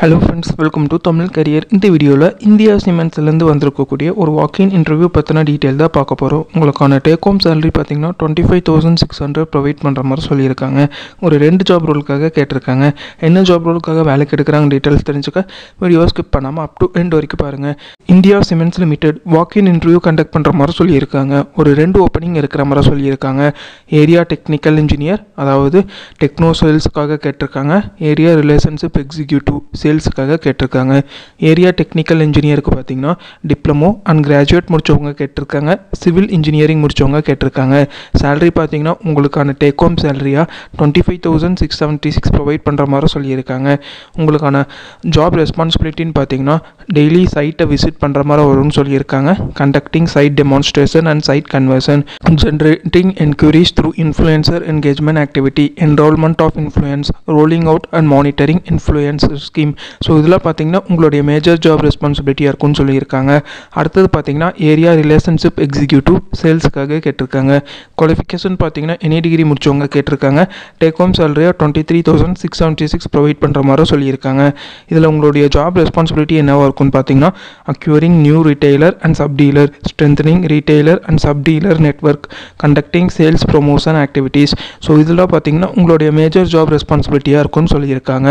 Hello friends welcome to Tamil career இந்த வீடியோவில் India சிமெண்ட்ஸ்லேருந்து வந்திருக்கக்கூடிய ஒரு வாக்கின் இன்டர்வியூ பற்றின டீட்டெயில் தான் பார்க்க போகிறோம் உங்களுக்கான டேக் ஹோம் சேலரி பார்த்தீங்கன்னா twenty five thousand six hundred provide பண்ணுற மாதிரி சொல்லியிருக்காங்க. ஒரு ரெண்டு ஜாப் ரோலுக்காக கேட்டிருக்காங்க. என்ன ஜாப் ரோலுக்காக வேலைக்கு எடுக்கிறாங்க டீட்டெயில்ஸ் தெரிஞ்சுக்க வீடியோ ஸ்கிப் பண்ணாமல் அப் டு எண்ட் வரைக்கும் பாருங்கள் India cements limited walk in interview conduct பண்ணுற மாதிரி சொல்லியிருக்காங்க. ஒரு ரெண்டு ஓப்பனிங் இருக்கிற மாதிரி சொல்லியிருக்காங்க. ஏரியா டெக்னிக்கல் இன்ஜினியர் அதாவது டெக்னோ சேல்ஸுக்காக கேட்டிருக்காங்க. ஏரியா ரிலேஷன்ஷிப் எக்ஸிக்யூட்டிவ் சேல்ஸுக்காக கேட்டிருக்காங்க. ஏரியா டெக்னிக்கல் இன்ஜினியருக்கு பார்த்தீங்கன்னா டிப்ளமோ அண்ட் கிராஜுவேட் முடித்தவங்க கேட்டிருக்காங்க. சிவில் இன்ஜினியரிங் முடித்தவங்க கேட்டிருக்காங்க. சேலரி பார்த்தீங்கன்னா உங்களுக்கான take home சேலரியாக twenty five thousand six seventy six provide பண்ணுற மாதிரி சொல்லியிருக்காங்க. உங்களுக்கான ஜாப் ரெஸ்பான்சிபிலிட்டின்னு பார்த்தீங்கன்னா டெய்லி சைட்டை விசிட் பண்ணுற மாதிரி வரும்னு சொல்லியிருக்காங்க. Conducting site demonstration and site conversion generating enquiries through influencer engagement activity enrolment of influence rolling out and monitoring influencer scheme so இதில் பார்த்தீங்கன்னா உங்களுடைய மேஜர் ஜாப் ரெஸ்பான்சிபிலிட்டியாக இருக்கும்னு சொல்லியிருக்காங்க. அடுத்தது பார்த்தீங்கன்னா ஏரியா ரிலேஷன்ஷிப் எக்ஸிக்யூட்டிவ் சேல்ஸுக்காக கேட்டிருக்காங்க. குவாலிஃபிகேஷன் பார்த்தீங்கன்னா எனி டிகிரி முடிச்சவங்க கேட்டிருக்காங்க. Take home சேலரியாக twenty three thousand six seventy six provide பண்ணுற மாதிரி சொல்லியிருக்காங்க. இதில் உங்களுடைய ஜாப் ரெஸ்பான்சிபிலிட்டி என்னவாக இருக்கும்னு பார்த்தீங்கன்னா acquiring new retailer and sub dealer strengthening retailer and sub dealer network conducting sales promotion activities so இதெல்லாம் பார்த்தீங்கன்னா உங்களுடைய மேஜர் ஜாப் ரெஸ்பான்சிபிலிட்டியாக இருக்கும்னு சொல்லியிருக்காங்க.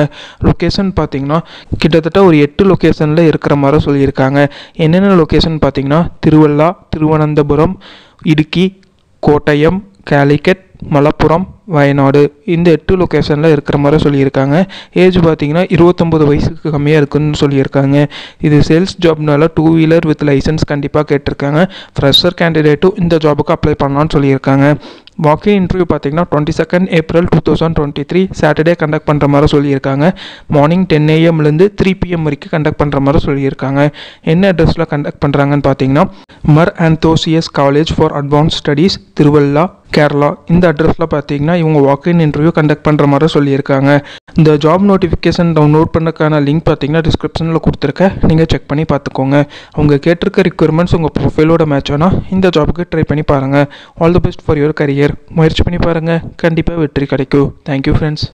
லொக்கேஷன் பார்த்தீங்கன்னா கிட்டத்தட்ட ஒரு எட்டு லொக்கேஷனில் இருக்கிற மாதிரி சொல்லியிருக்காங்க. என்னென்ன லொக்கேஷன் பார்த்தீங்கன்னா திருவள்ளா திருவனந்தபுரம் இடுக்கி கோட்டயம் கேலிக்கட் மலப்புரம் வயநாடு. இந்த எட்டு லொக்கேஷனில் இருக்கிற மாதிரி சொல்லியிருக்காங்க. ஏஜ் பார்த்தீங்கன்னா இருபத்தொம்பது வயசுக்கு கம்மியாக இருக்குன்னு சொல்லியிருக்காங்க. இது சேல்ஸ் ஜாப்னால டூ வீலர் வித் லைசன்ஸ் கண்டிப்பாக கேட்டிருக்காங்க ஃப்ரெஷர் கேண்டிடேட்டும் இந்த ஜாபுக்கு அப்ளை பண்ணலான்னு சொல்லியிருக்காங்க. வாக்கிங் இன்டர்வியூ பார்த்தீங்கன்னா twenty second April two thousand twenty three Saturday conduct பண்ணுற மாதிரி சொல்லியிருக்காங்க மார்னிங் டென் ஏஎம்லேருந்து த்ரீ பிஎம் வரைக்கும் கண்டக்ட் பண்ணுற மாதிரி சொல்லியிருக்காங்க. என்ன அட்ரஸில் கண்டக்ட் பண்ணுறாங்கன்னு பார்த்தீங்கன்னா Mar ஆந்தோசியஸ் college for advance studies Tiruvalla Kerala இந்த அட்ரஸில் பார்த்தீங்கன்னா இவங்க வாக்கின் இன்டர்வியூ கண்டக்ட் பண்ணுற மாதிரி சொல்லியிருக்காங்க. இந்த ஜாப் நோட்டிஃபிகேஷன் டவுன்லோட் பண்ணக்கான லிங்க் பார்த்தீங்கன்னா டிஸ்கிரிப்ஷனில் கொடுத்துருக்கேன். நீங்கள் செக் பண்ணி பார்த்துக்கோங்க. அவங்க கேட்டிருக்க ரிக்வயர்மெண்ட்ஸ் உங்கள் ப்ரொஃபைலோட மேட்ச் ஆனால் இந்த ஜாபுக்கு ட்ரை பண்ணி பாருங்கள் all the best for your career முயற்சி பண்ணி பாருங்கள் கண்டிப்பாக வெற்றி கிடைக்கும். Thank you friends